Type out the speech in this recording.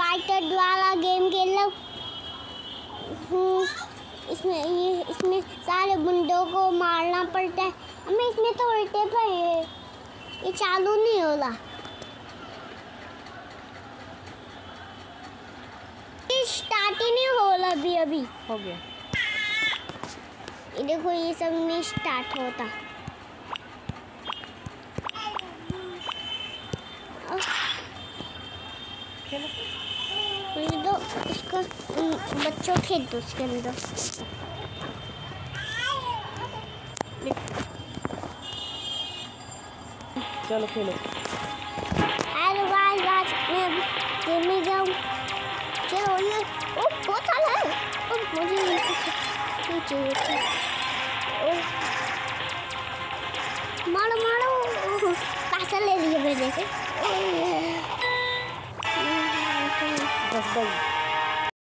Fighter वाला game खेल। लो हम्म, इसमें ये इसमें सारे गुंडों को मारना पड़ता है। हमें इसमें तो उल्टे पर है। ये चालू नहीं हो रहा स्टार्ट ही नहीं हो रहा अभी अभी। हो गया। ये देखो ये सब नहीं स्टार्ट होता। ये दो इसको बच्चों खेल दो उसके अंदर। चलो खेलो। अरे वाह आज मैं गेम में जाऊँ। चलो ये ओ बहुत सारा है। ओ मुझे ये चाहिए था। ओ। मारो मारो। पैसा ले लिया मैंने। ओ, Let's go.